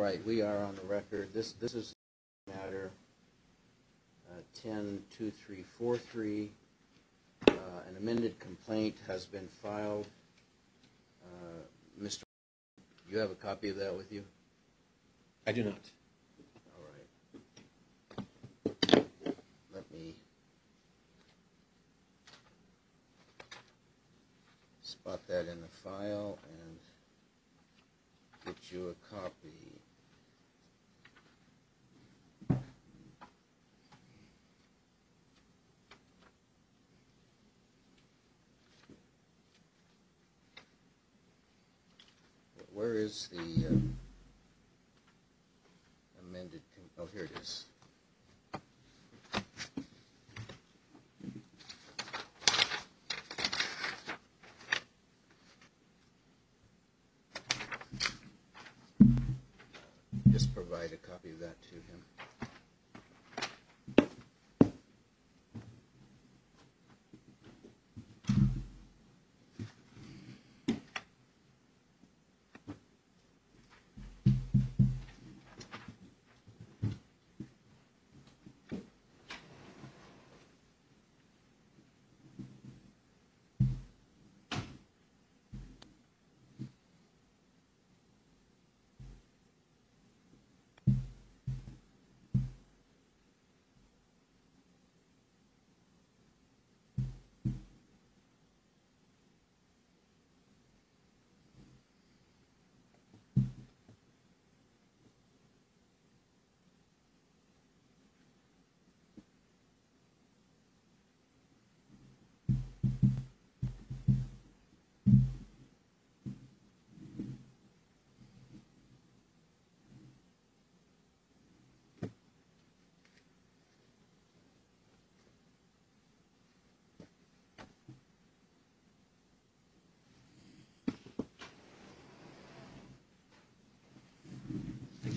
right, we are on the record. This, this is matter uh, 102343. Uh, An amended complaint has been filed. Uh, Mr. You have a copy of that with you? I do not. All right. Let me spot that in the file and get you a copy. Where is the uh, amended, oh, here it is. Just provide a copy of that to him.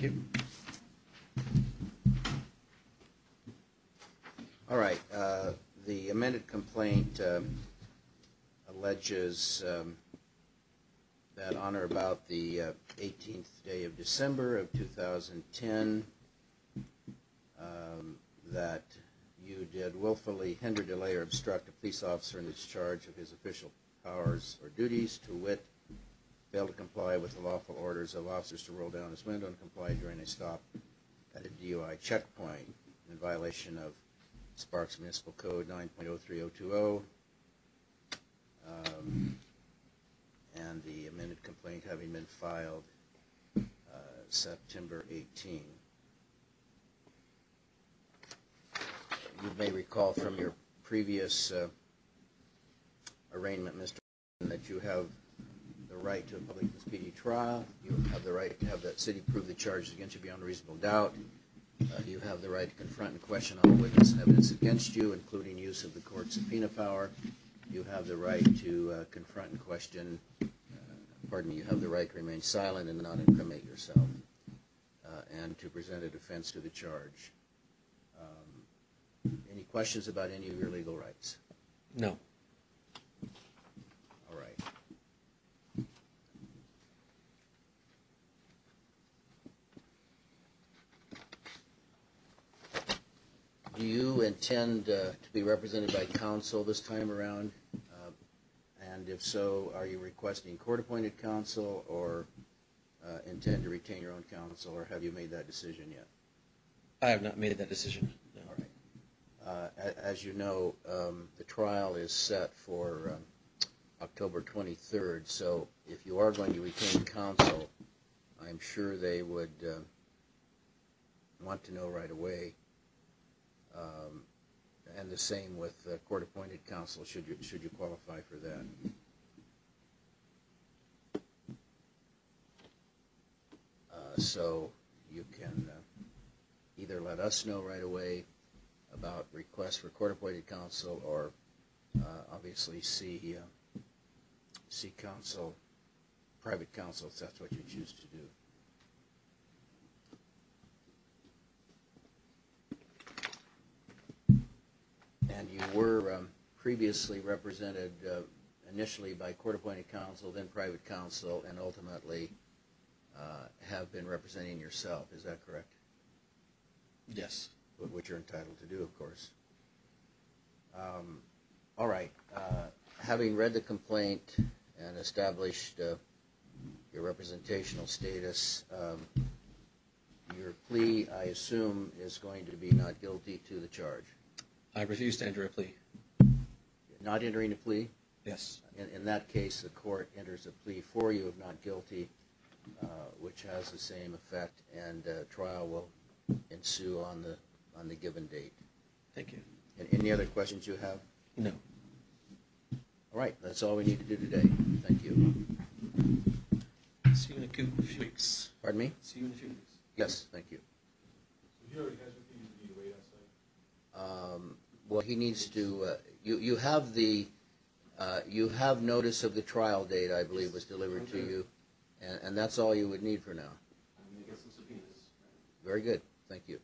You. All right, uh, the amended complaint um, alleges um, that on or about the uh, 18th day of December of 2010, um, that you did willfully hinder, delay, or obstruct a police officer in discharge of his official powers or duties, to wit, fail to comply with the lawful orders of officers to roll down his window and comply during a stop at a DUI checkpoint in violation of Sparks Municipal Code 9.03020, um, and the amended complaint having been filed uh, September 18. You may recall from your previous uh, arraignment, Mr. that you have the right to a public and speedy trial. You have the right to have that city prove the charges against you beyond reasonable doubt. Uh, You have the right to confront and question all witness and evidence against you, including use of the court subpoena power. You have the right to uh, confront and question, uh, pardon me, you have the right to remain silent and not incriminate yourself, and to present a defense to the charge. Um, Any questions about any of your legal rights? No. All right. Do you intend uh, to be represented by counsel this time around? Uh, And if so, are you requesting court-appointed counsel or uh, intend to retain your own counsel, or have you made that decision yet? I have not made that decision. No. All right. Uh, As you know, um, the trial is set for um, October 23rd, so if you are going to retain counsel, I'm sure they would uh, want to know right away. Um, And the same with court-appointed counsel, should you, should you qualify for that. Uh, So you can uh, either let us know right away about requests for court-appointed counsel, or uh, obviously see, see counsel, private counsel, if that's what you choose to do. And you were um, previously represented uh, initially by court-appointed counsel, then private counsel, and ultimately uh, have been representing yourself, is that correct? Yes. Which you're entitled to do, of course. Um, All right, uh, having read the complaint and established uh, your representational status, um, your plea, I assume, is going to be not guilty to the charge. I refuse to enter a plea. Not entering a plea? Yes. In, in that case, the court enters a plea for you of not guilty, uh, which has the same effect, and uh, trial will ensue on the, on the given date. Thank you. Any other questions you have? No. All right, that's all we need to do today. Thank you. See you in a cou- few weeks. Pardon me? See you in a few weeks. Yes, thank you. Well, he needs to, uh, you, you have the, uh, you have notice of the trial date, I believe, was delivered to you, and, and that's all you would need for now. I'm going to get some subpoenas. Very good, thank you.